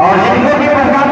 ¡Oh, sí, sí!